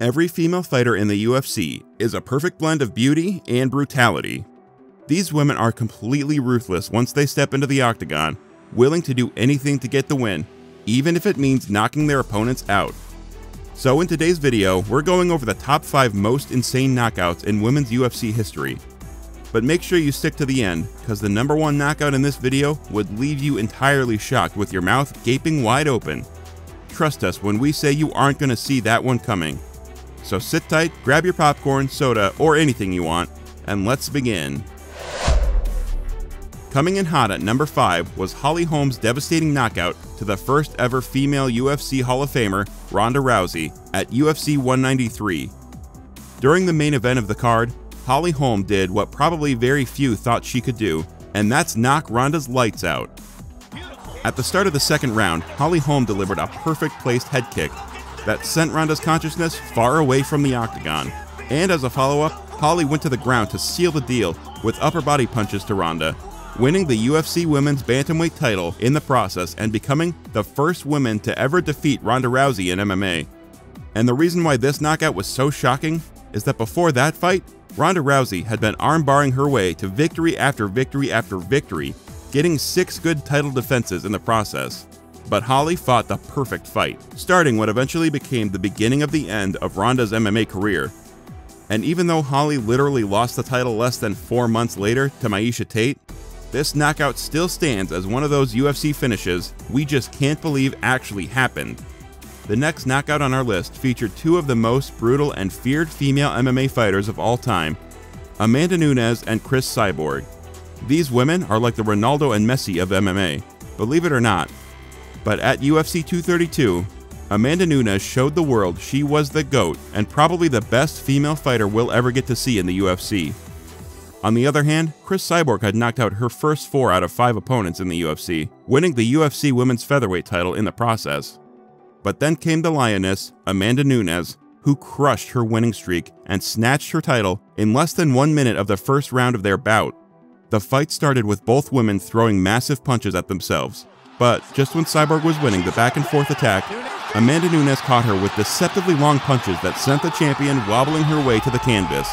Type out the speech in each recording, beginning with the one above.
Every female fighter in the UFC is a perfect blend of beauty and brutality. These women are completely ruthless once they step into the octagon, willing to do anything to get the win, even if it means knocking their opponents out. So in today's video, we're going over the top 5 most insane knockouts in women's UFC history. But make sure you stick to the end, because the number one knockout in this video would leave you entirely shocked with your mouth gaping wide open. Trust us when we say you aren't going to see that one coming. So sit tight, grab your popcorn, soda, or anything you want, and let's begin. Coming in hot at number 5 was Holly Holm's devastating knockout to the first ever female UFC Hall of Famer, Ronda Rousey, at UFC 193. During the main event of the card, Holly Holm did what probably very few thought she could do, and that's knock Ronda's lights out. At the start of the second round, Holly Holm delivered a perfect placed head kick that sent Ronda's consciousness far away from the octagon. And as a follow up, Holly went to the ground to seal the deal with upper body punches to Ronda, winning the UFC Women's Bantamweight title in the process and becoming the first woman to ever defeat Ronda Rousey in MMA. And the reason why this knockout was so shocking is that before that fight, Ronda Rousey had been armbarring her way to victory after victory after victory, getting six good title defenses in the process. But Holly fought the perfect fight, starting what eventually became the beginning of the end of Ronda's MMA career. And even though Holly literally lost the title less than four months later to Miesha Tate, this knockout still stands as one of those UFC finishes we just can't believe actually happened. The next knockout on our list featured two of the most brutal and feared female MMA fighters of all time, Amanda Nunes and Cris Cyborg. These women are like the Ronaldo and Messi of MMA, believe it or not, but at UFC 232, Amanda Nunes showed the world she was the GOAT and probably the best female fighter we'll ever get to see in the UFC. On the other hand, Cris Cyborg had knocked out her first four out of five opponents in the UFC, winning the UFC Women's Featherweight title in the process. But then came the Lioness, Amanda Nunes, who crushed her winning streak and snatched her title in less than one minute of the first round of their bout. The fight started with both women throwing massive punches at themselves, but just when Cyborg was winning the back and forth attack, Amanda Nunes caught her with deceptively long punches that sent the champion wobbling her way to the canvas.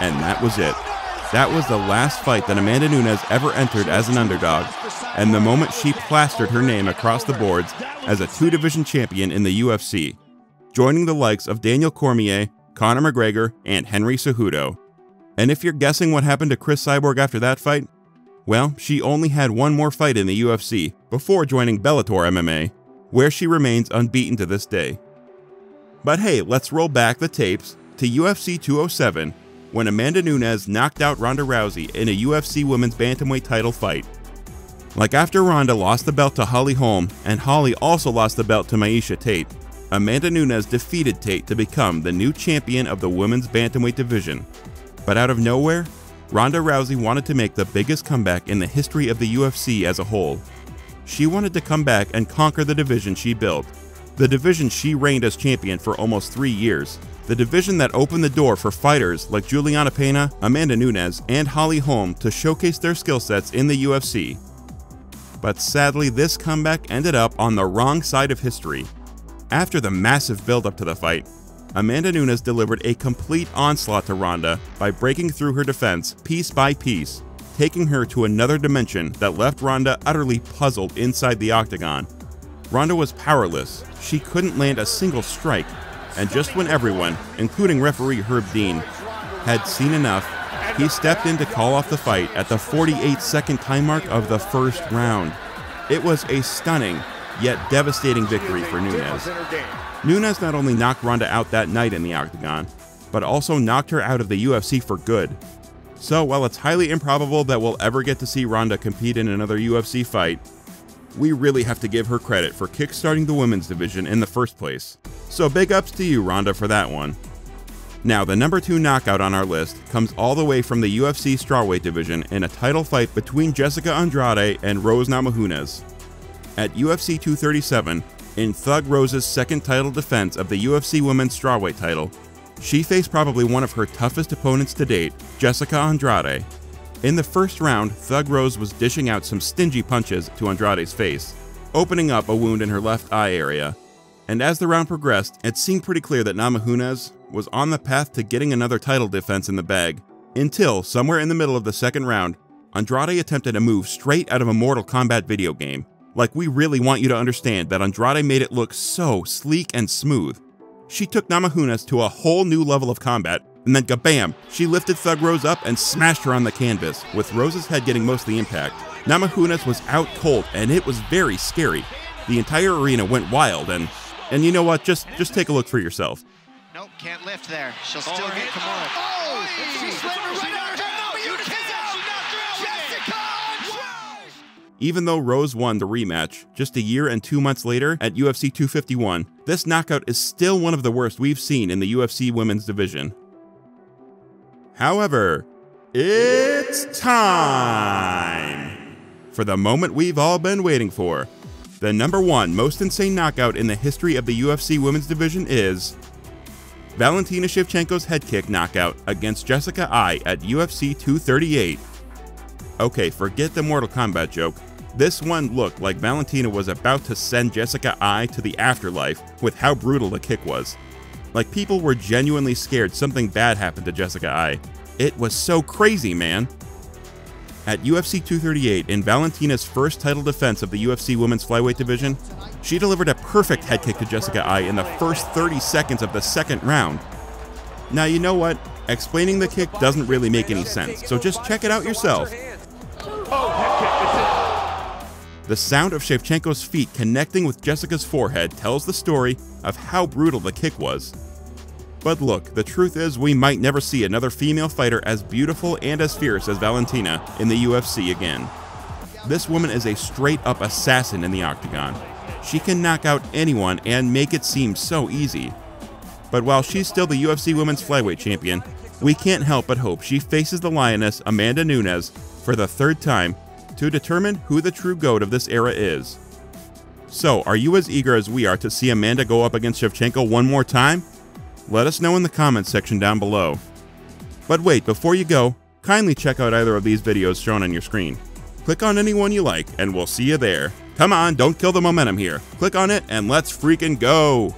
And that was it. That was the last fight that Amanda Nunes ever entered as an underdog, and the moment she plastered her name across the boards as a two division champion in the UFC, joining the likes of Daniel Cormier, Conor McGregor, and Henry Cejudo. And if you're guessing what happened to Cris Cyborg after that fight, well, she only had one more fight in the UFC before joining Bellator MMA, where she remains unbeaten to this day. But hey, let's roll back the tapes to UFC 207 when Amanda Nunes knocked out Ronda Rousey in a UFC Women's Bantamweight title fight. Like after Ronda lost the belt to Holly Holm and Holly also lost the belt to Miesha Tate, Amanda Nunes defeated Tate to become the new champion of the women's bantamweight division. But out of nowhere, Ronda Rousey wanted to make the biggest comeback in the history of the UFC as a whole. She wanted to come back and conquer the division she built, the division she reigned as champion for almost three years, the division that opened the door for fighters like Julianna Peña, Amanda Nunes, and Holly Holm to showcase their skill sets in the UFC. But sadly, this comeback ended up on the wrong side of history. After the massive build up to the fight, Amanda Nunes delivered a complete onslaught to Ronda by breaking through her defense piece by piece, taking her to another dimension that left Ronda utterly puzzled inside the octagon. Ronda was powerless, she couldn't land a single strike, and just when everyone, including referee Herb Dean, had seen enough, he stepped in to call off the fight at the 48 second time mark of the first round. It was a stunning, yet devastating victory for Nunes. Nunes not only knocked Ronda out that night in the octagon, but also knocked her out of the UFC for good. So while it's highly improbable that we'll ever get to see Ronda compete in another UFC fight, we really have to give her credit for kickstarting the women's division in the first place. So big ups to you, Ronda, for that one. Now, the number two knockout on our list comes all the way from the UFC strawweight division in a title fight between Jessica Andrade and Rose Namajunas. At UFC 237, in Thug Rose's second title defense of the UFC Women's Strawweight title, she faced probably one of her toughest opponents to date, Jessica Andrade. In the first round, Thug Rose was dishing out some stingy punches to Andrade's face, opening up a wound in her left eye area. And as the round progressed, it seemed pretty clear that Namajunas was on the path to getting another title defense in the bag, until somewhere in the middle of the second round, Andrade attempted a move straight out of a Mortal Kombat video game. Like, we really want you to understand that Andrade made it look so sleek and smooth. She took Namajunas to a whole new level of combat, and then kabam, she lifted Thug Rose up and smashed her on the canvas, with Rose's head getting most of the impact. Namajunas was out cold, and it was very scary. The entire arena went wild, and and you know what? Just just take a look for yourself. Nope, can't lift there. She'll still get Kimura. Oh! She slammed her right on Even though Rose won the rematch just a year and two months later at UFC 251, this knockout is still one of the worst we've seen in the UFC women's division. However, it's time for the moment we've all been waiting for. The number one most insane knockout in the history of the UFC women's division is Valentina Shevchenko's head kick knockout against Jessica Eye at UFC 238. Okay, forget the Mortal Kombat joke. This one looked like Valentina was about to send Jessica Eye to the afterlife with how brutal the kick was. Like people were genuinely scared something bad happened to Jessica Eye. It was so crazy, man. At UFC 238, in Valentina's first title defense of the UFC Women's Flyweight division, she delivered a perfect head kick to Jessica Eye in the first 30 seconds of the second round. Now, you know what? Explaining the kick doesn't really make any sense, so just check it out yourself. The sound of Shevchenko's feet connecting with Jessica's forehead tells the story of how brutal the kick was. But look, the truth is we might never see another female fighter as beautiful and as fierce as Valentina in the UFC again. This woman is a straight up assassin in the octagon. She can knock out anyone and make it seem so easy. But while she's still the UFC Women's Flyweight Champion, we can't help but hope she faces the Lioness Amanda Nunes for the third time to determine who the true GOAT of this era is. So, are you as eager as we are to see Amanda go up against Shevchenko one more time? Let us know in the comments section down below. But wait, before you go, kindly check out either of these videos shown on your screen. Click on any one you like, and we'll see you there. Come on, don't kill the momentum here. Click on it, and let's freaking go!